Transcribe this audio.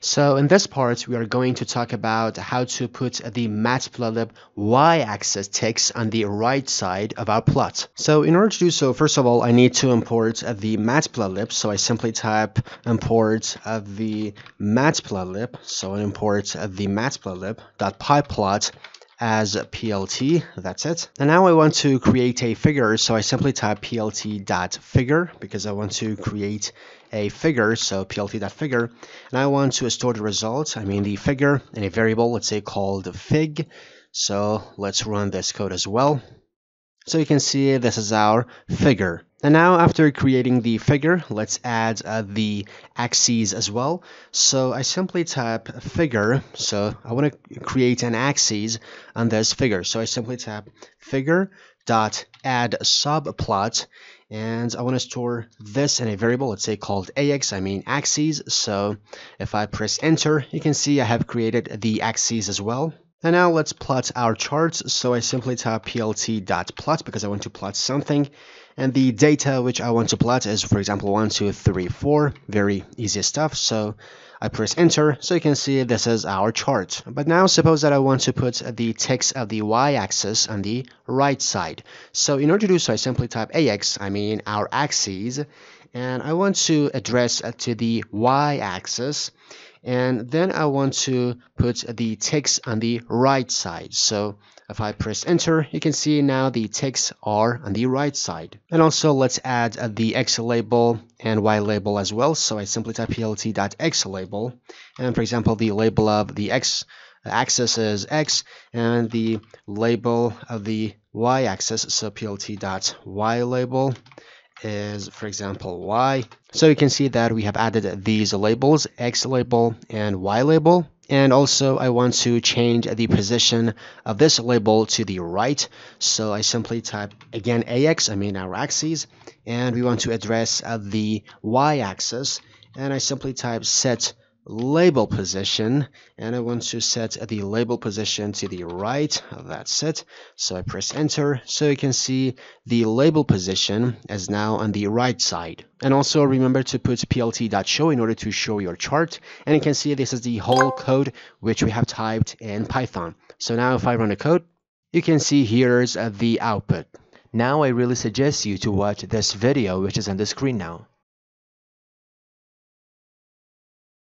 So in this part, we are going to talk about how to put the matplotlib y-axis ticks on the right side of our plot. So in order to do so, first of all, I need to import the matplotlib. So I simply type import the matplotlib. So I import the matplotlib.pyplot as plt that's it. And now i want to create a figure so i simply type plt dot figure because i want to create a figure so plt dot figure. And i want to store the result i mean the figure in a variable let's say called fig. So let's run this code as well. So you can see this is our figure and now after creating the figure, let's add uh, the axes as well. So I simply type figure. So I want to create an axis on this figure. So I simply type figure dot add subplot and I want to store this in a variable let's say called ax I mean axes so if I press enter you can see I have created the axes as well and now let's plot our charts. So I simply type plt.plot because I want to plot something. And the data which I want to plot is, for example, 1, 2, 3, 4. Very easy stuff. So I press enter. So you can see this is our chart. But now suppose that I want to put the text of the y-axis on the right side. So in order to do so, I simply type ax, I mean our axes. And I want to address to the y-axis and then I want to put the text on the right side. So if I press enter you can see now the ticks are on the right side. And also let's add the X label and Y label as well. So I simply type plt.x label. And for example the label of the X axis is X and the label of the Y axis so plt.y label is, for example, y. So you can see that we have added these labels, x label and y label. And also I want to change the position of this label to the right. So I simply type again AX, I mean our axes, and we want to address uh, the Y axis. And I simply type set label position and I want to set the label position to the right that's it so I press enter so you can see the label position is now on the right side. And also remember to put plt.show in order to show your chart. And you can see this is the whole code which we have typed in Python. So now if I run the code you can see here's uh, the output. Now I really suggest you to watch this video which is on the screen now